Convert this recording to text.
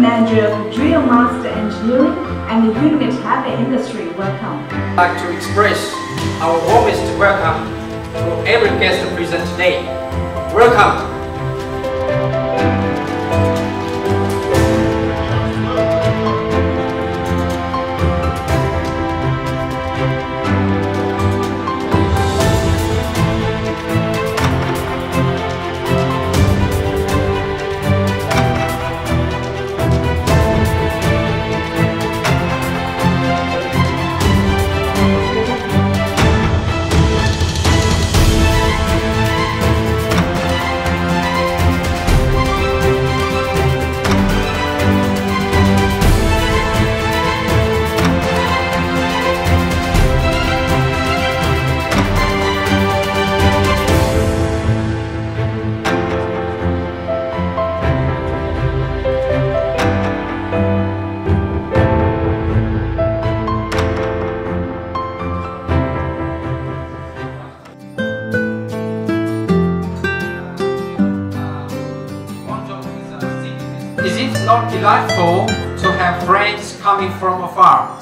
Manager of Drillmaster Engineering and the Unit Heavy Industry. Welcome. I'd like to express our warmest welcome to every guest present today. Welcome. not delightful to have friends coming from afar.